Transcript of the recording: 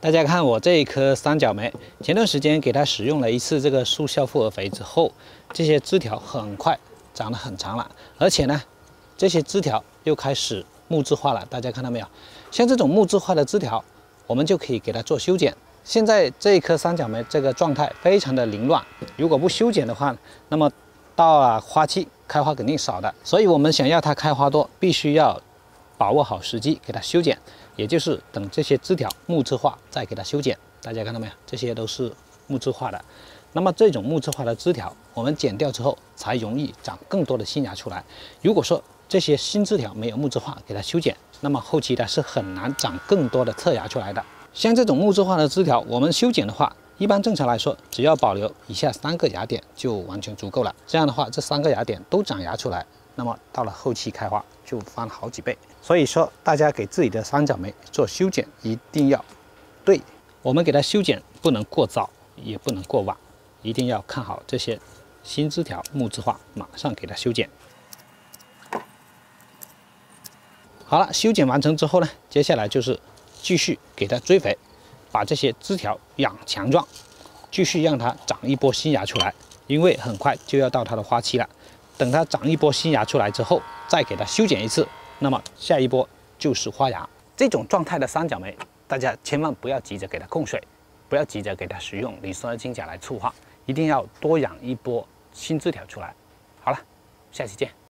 大家看我这一颗三角梅，前段时间给它使用了一次这个速效复合肥之后，这些枝条很快长得很长了，而且呢，这些枝条又开始木质化了。大家看到没有？像这种木质化的枝条，我们就可以给它做修剪。现在这一颗三角梅这个状态非常的凌乱，如果不修剪的话，那么到了花期开花肯定少的。所以我们想要它开花多，必须要。把握好时机给它修剪，也就是等这些枝条木质化再给它修剪。大家看到没有？这些都是木质化的。那么这种木质化的枝条，我们剪掉之后才容易长更多的新芽出来。如果说这些新枝条没有木质化，给它修剪，那么后期它是很难长更多的侧芽出来的。像这种木质化的枝条，我们修剪的话，一般正常来说，只要保留以下三个芽点就完全足够了。这样的话，这三个芽点都长芽出来。那么到了后期开花就翻好几倍，所以说大家给自己的三角梅做修剪一定要对，我们给它修剪不能过早，也不能过晚，一定要看好这些新枝条木质化，马上给它修剪。好了，修剪完成之后呢，接下来就是继续给它追肥，把这些枝条养强壮，继续让它长一波新芽出来，因为很快就要到它的花期了。等它长一波新芽出来之后，再给它修剪一次，那么下一波就是花芽。这种状态的三角梅，大家千万不要急着给它控水，不要急着给它使用磷酸二氢钾来促化，一定要多养一波新枝条出来。好了，下期见。